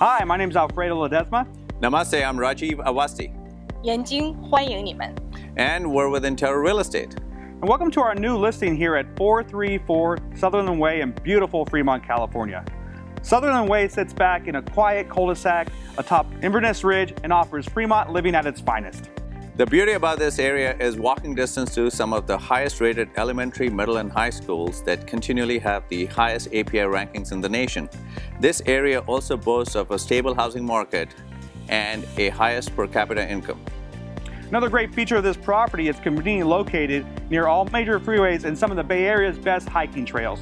Hi, my name is Alfredo Ledesma. Namaste, I'm Rajeev Awasty. And we're with Intero Real Estate. And welcome to our new listing here at 434 Sutherland Way in beautiful Fremont, California. Sutherland Way sits back in a quiet cul-de-sac atop Inverness Ridge and offers Fremont living at its finest. The beauty about this area is walking distance to some of the highest rated elementary, middle, and high schools that continually have the highest API rankings in the nation. This area also boasts of a stable housing market and a highest per capita income. Another great feature of this property is conveniently located near all major freeways and some of the Bay Area's best hiking trails.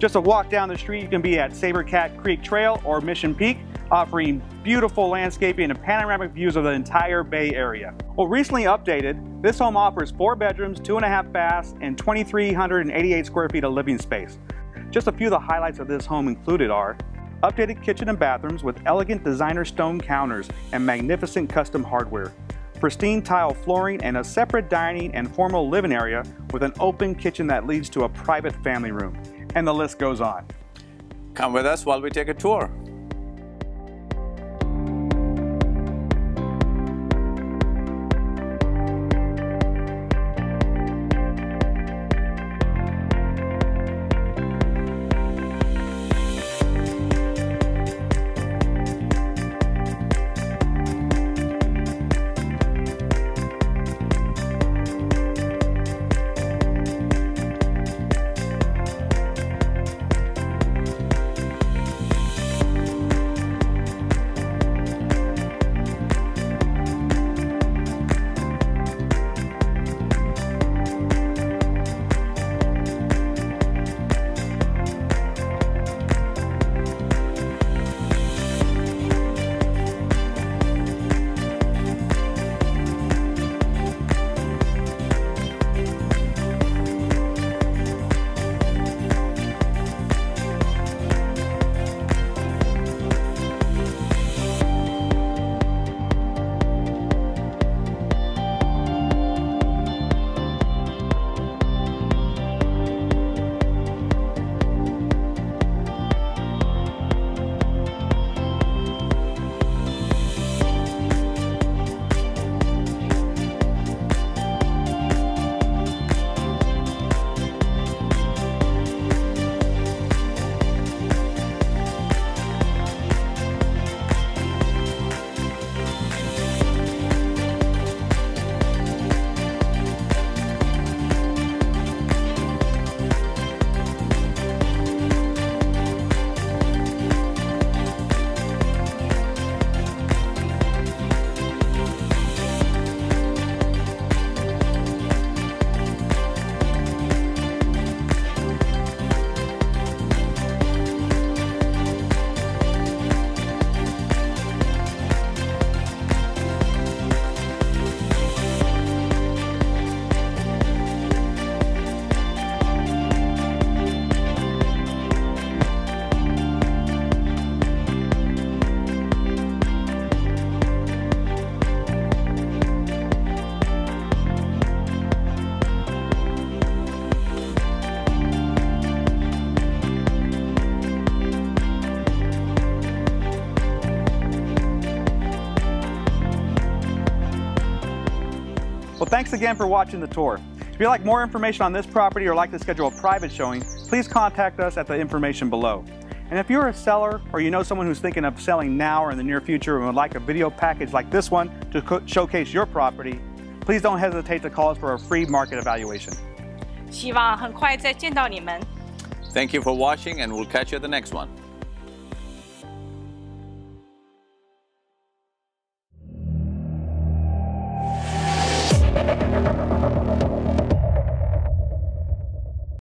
Just a walk down the street, you can be at Sabercat Creek Trail or Mission Peak, offering beautiful landscaping and panoramic views of the entire Bay Area. Well, recently updated, this home offers four bedrooms, two and a half baths, and 2,388 square feet of living space. Just a few of the highlights of this home included are updated kitchen and bathrooms with elegant designer stone counters and magnificent custom hardware, pristine tile flooring, and a separate dining and formal living area with an open kitchen that leads to a private family room. And the list goes on. Come with us while we take a tour. Well, thanks again for watching the tour. If you'd like more information on this property or like to schedule a private showing, please contact us at the information below. And if you're a seller or you know someone who's thinking of selling now or in the near future and would like a video package like this one to co- showcase your property, please don't hesitate to call us for a free market evaluation. 希望很快再见到你们。 Thank you for watching, and we'll catch you at the next one.